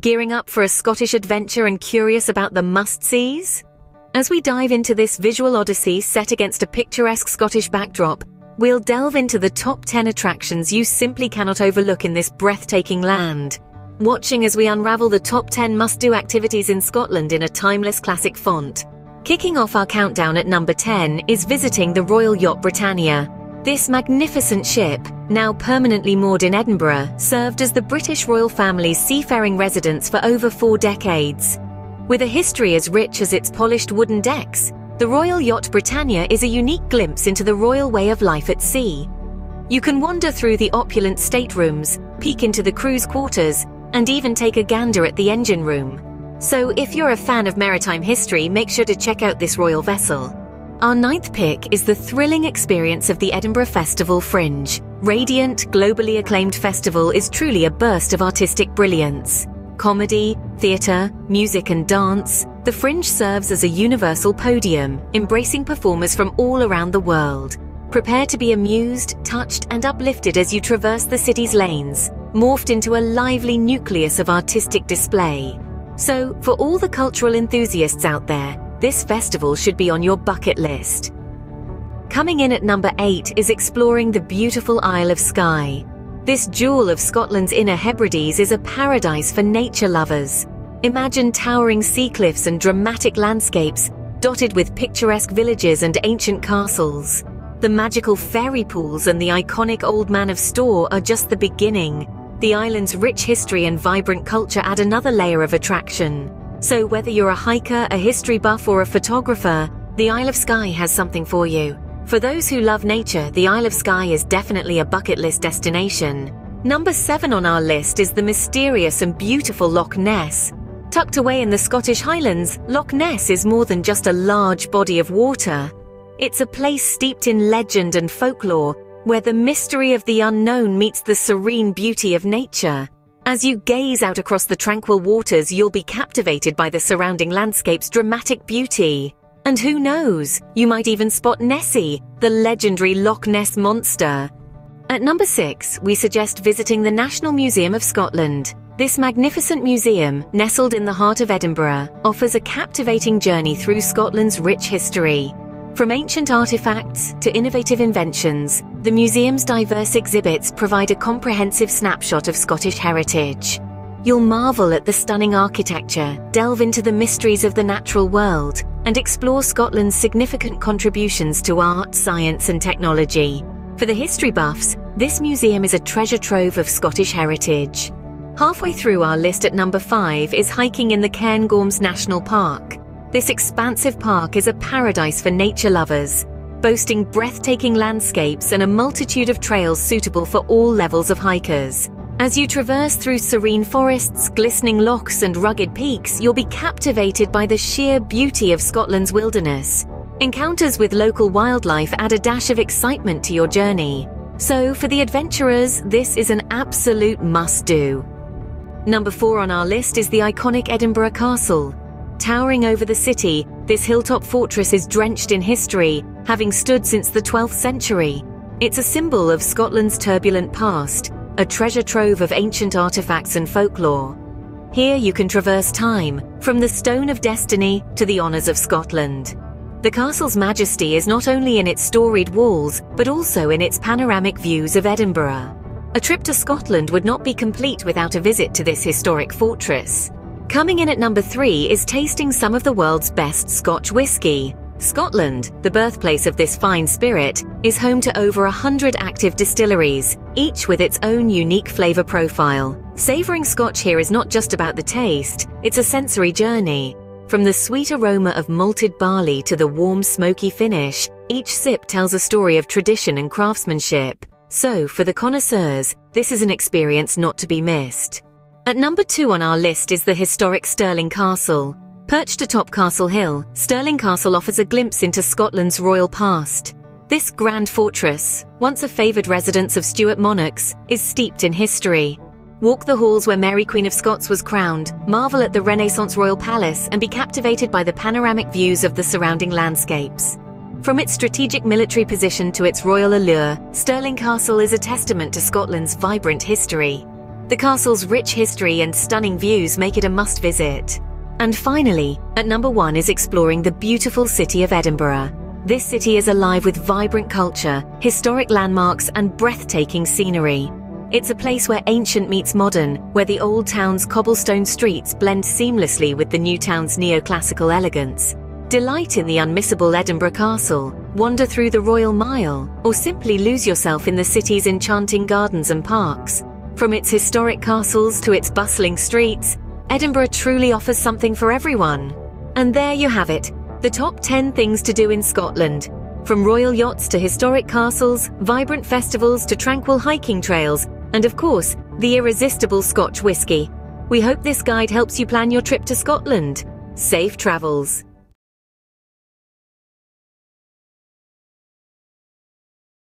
Gearing up for a Scottish adventure and curious about the must-sees? As we dive into this visual odyssey set against a picturesque Scottish backdrop, we'll delve into the top 10 attractions you simply cannot overlook in this breathtaking land. Watching as we unravel the top 10 must-do activities in Scotland in a timeless classic font. Kicking off our countdown at number 10 is visiting the Royal Yacht Britannia. This magnificent ship, now permanently moored in Edinburgh, served as the British royal family's seafaring residence for over four decades. With a history as rich as its polished wooden decks, the Royal Yacht Britannia is a unique glimpse into the royal way of life at sea. You can wander through the opulent staterooms, peek into the crew's quarters, and even take a gander at the engine room. So if you're a fan of maritime history, make sure to check out this royal vessel. Our ninth pick is the thrilling experience of the Edinburgh Festival Fringe. Radiant, globally acclaimed festival is truly a burst of artistic brilliance comedy, theatre, music and dance, the Fringe serves as a universal podium, embracing performers from all around the world. Prepare to be amused, touched and uplifted as you traverse the city's lanes, morphed into a lively nucleus of artistic display. So, for all the cultural enthusiasts out there, this festival should be on your bucket list. Coming in at number 8 is exploring the beautiful Isle of Skye. This jewel of Scotland's Inner Hebrides is a paradise for nature lovers. Imagine towering sea cliffs and dramatic landscapes, dotted with picturesque villages and ancient castles. The magical fairy pools and the iconic Old Man of Storr are just the beginning. The island's rich history and vibrant culture add another layer of attraction. So whether you're a hiker, a history buff or a photographer, the Isle of Skye has something for you. For those who love nature, the Isle of Skye is definitely a bucket list destination. Number 7 on our list is the mysterious and beautiful Loch Ness. Tucked away in the Scottish Highlands, Loch Ness is more than just a large body of water. It's a place steeped in legend and folklore, where the mystery of the unknown meets the serene beauty of nature. As you gaze out across the tranquil waters, you'll be captivated by the surrounding landscape's dramatic beauty. And who knows, you might even spot Nessie, the legendary Loch Ness monster. At number 6, we suggest visiting the National Museum of Scotland. This magnificent museum, nestled in the heart of Edinburgh, offers a captivating journey through Scotland's rich history. From ancient artifacts to innovative inventions, the museum's diverse exhibits provide a comprehensive snapshot of Scottish heritage. You'll marvel at the stunning architecture, delve into the mysteries of the natural world, and explore Scotland's significant contributions to art, science and technology. For the history buffs, this museum is a treasure trove of Scottish heritage. Halfway through our list at number 5 is hiking in the Cairngorms National Park. This expansive park is a paradise for nature lovers, boasting breathtaking landscapes and a multitude of trails suitable for all levels of hikers. As you traverse through serene forests, glistening lochs and rugged peaks, you'll be captivated by the sheer beauty of Scotland's wilderness. Encounters with local wildlife add a dash of excitement to your journey. So, for the adventurers, this is an absolute must-do. Number 4 on our list is the iconic Edinburgh Castle. Towering over the city, this hilltop fortress is drenched in history, having stood since the 12th century. It's a symbol of Scotland's turbulent past, a treasure trove of ancient artifacts and folklore. Here you can traverse time, from the Stone of Destiny to the honours of Scotland. The castle's majesty is not only in its storied walls, but also in its panoramic views of Edinburgh. A trip to Scotland would not be complete without a visit to this historic fortress. Coming in at number three is tasting some of the world's best Scotch whisky, Scotland, the birthplace of this fine spirit, is home to over a hundred active distilleries, each with its own unique flavour profile. Savouring Scotch here is not just about the taste, it's a sensory journey. From the sweet aroma of malted barley to the warm smoky finish, each sip tells a story of tradition and craftsmanship. So, for the connoisseurs, this is an experience not to be missed. At number two on our list is the historic Stirling Castle. Perched atop Castle Hill, Stirling Castle offers a glimpse into Scotland's royal past. This grand fortress, once a favoured residence of Stuart monarchs, is steeped in history. Walk the halls where Mary Queen of Scots was crowned, marvel at the Renaissance Royal Palace, and be captivated by the panoramic views of the surrounding landscapes. From its strategic military position to its royal allure, Stirling Castle is a testament to Scotland's vibrant history. The castle's rich history and stunning views make it a must visit. And finally, at number one is exploring the beautiful city of Edinburgh. This city is alive with vibrant culture, historic landmarks, and breathtaking scenery. It's a place where ancient meets modern, where the old town's cobblestone streets blend seamlessly with the new town's neoclassical elegance. Delight in the unmissable Edinburgh Castle, wander through the Royal Mile, or simply lose yourself in the city's enchanting gardens and parks. From its historic castles to its bustling streets, Edinburgh truly offers something for everyone. And there you have it, the top 10 things to do in Scotland. From royal yachts to historic castles, vibrant festivals to tranquil hiking trails, and of course, the irresistible Scotch whisky. We hope this guide helps you plan your trip to Scotland. Safe travels.